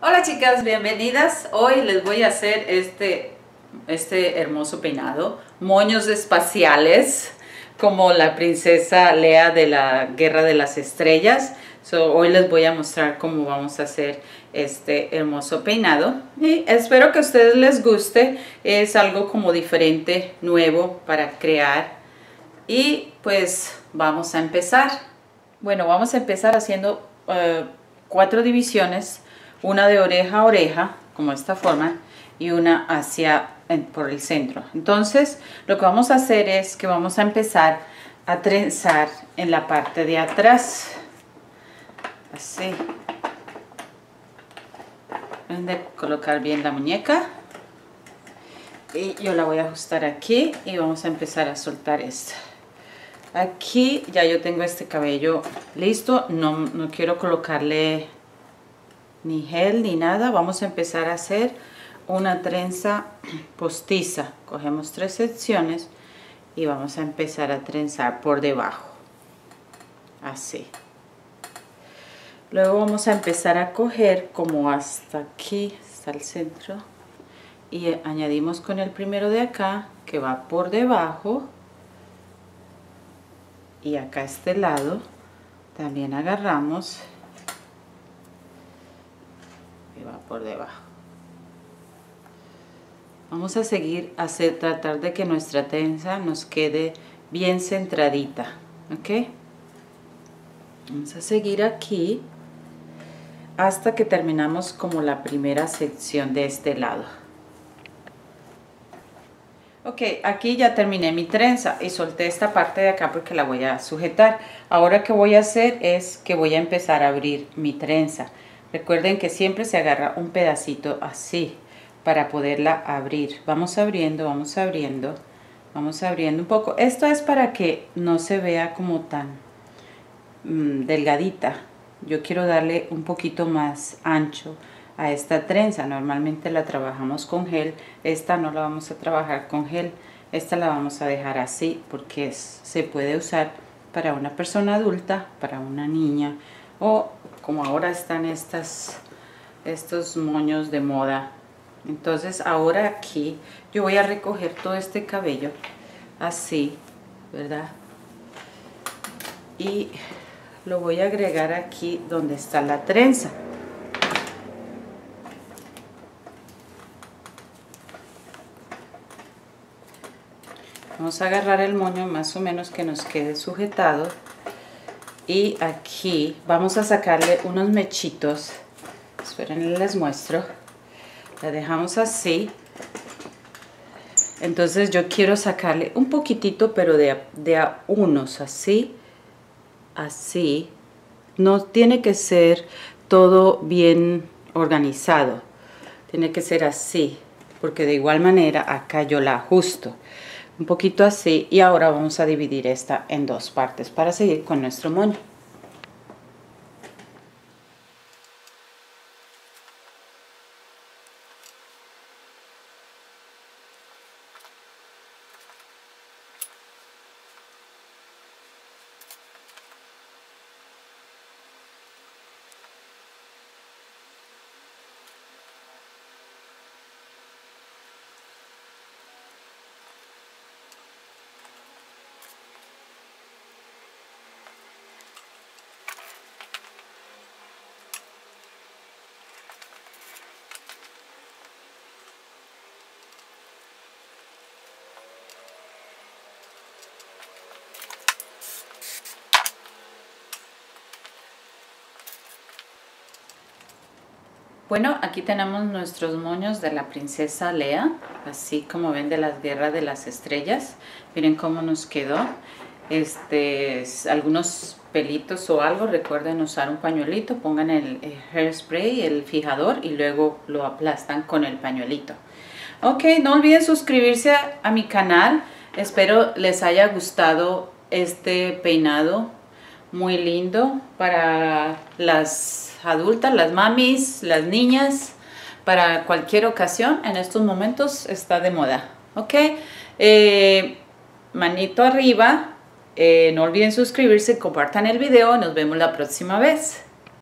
Hola chicas, bienvenidas. Hoy les voy a hacer este, este hermoso peinado, moños espaciales, como la princesa Lea de la Guerra de las Estrellas. hoy les voy a mostrar cómo vamos a hacer este hermoso peinado y espero que a ustedes les guste. Es algo como diferente, nuevo para crear y pues vamos a empezar. Bueno, vamos a empezar haciendo eh, cuatro divisiones una de oreja a oreja, como esta forma, y una hacia por el centro. Entonces, lo que vamos a hacer es que vamos a empezar a trenzar en la parte de atrás. Así. De colocar bien la muñeca. Y yo la voy a ajustar aquí y vamos a empezar a soltar esto. Aquí ya yo tengo este cabello listo. No, no quiero colocarle ni gel ni nada. Vamos a empezar a hacer una trenza postiza. Cogemos tres secciones y vamos a empezar a trenzar por debajo. Así. Luego vamos a empezar a coger como hasta aquí, hasta el centro. Y añadimos con el primero de acá, que va por debajo. Y acá este lado también agarramos por debajo. Vamos a seguir a hacer, tratar de que nuestra tensa nos quede bien centradita, ¿ok? Vamos a seguir aquí hasta que terminamos como la primera sección de este lado. Ok, aquí ya terminé mi trenza y solté esta parte de acá porque la voy a sujetar. Ahora que voy a hacer es que voy a empezar a abrir mi trenza. Recuerden que siempre se agarra un pedacito así para poderla abrir. Vamos abriendo, vamos abriendo, vamos abriendo un poco. Esto es para que no se vea como tan mm, delgadita. Yo quiero darle un poquito más ancho a esta trenza. Normalmente la trabajamos con gel. Esta no la vamos a trabajar con gel. Esta la vamos a dejar así porque se puede usar para una persona adulta, para una niña o como ahora están estas, estos moños de moda. Entonces ahora aquí yo voy a recoger todo este cabello así, ¿verdad? Y lo voy a agregar aquí donde está la trenza. Vamos a agarrar el moño más o menos que nos quede sujetado y aquí vamos a sacarle unos mechitos. Esperen les muestro. La dejamos así. Entonces yo quiero sacarle un poquitito pero de, de a unos así. Así. No tiene que ser todo bien organizado. Tiene que ser así porque de igual manera acá yo la ajusto un poquito así y ahora vamos a dividir esta en dos partes para seguir con nuestro moño Bueno, aquí tenemos nuestros moños de la princesa Lea, así como ven de las guerras de las estrellas. Miren cómo nos quedó. Este, algunos pelitos o algo, recuerden usar un pañuelito, pongan el, hairspray, el fijador y luego lo aplastan con el pañuelito. Ok, no olviden suscribirse a mi canal. Espero les haya gustado este peinado muy lindo para las adultas, las mamis, las niñas, para cualquier ocasión. En estos momentos está de moda, ¿ok? Eh, manito arriba, eh, no olviden suscribirse, compartan el video, nos vemos la próxima vez.